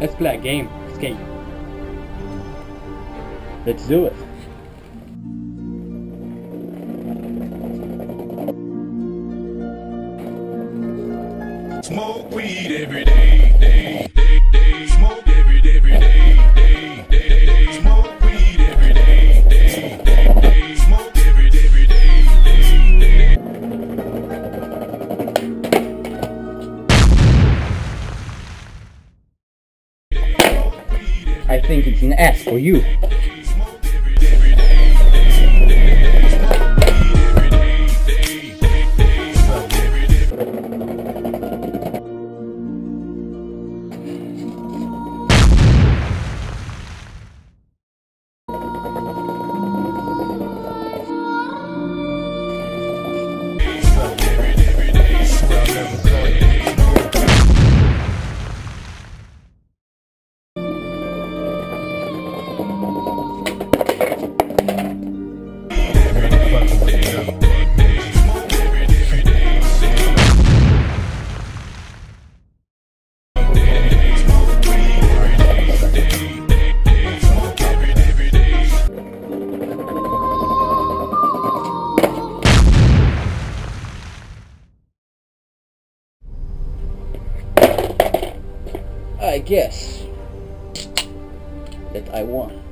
Let's play a game. Escape. Let's do it. Smoke weed every day, day, day, I think it's an S for you. I guess that I won.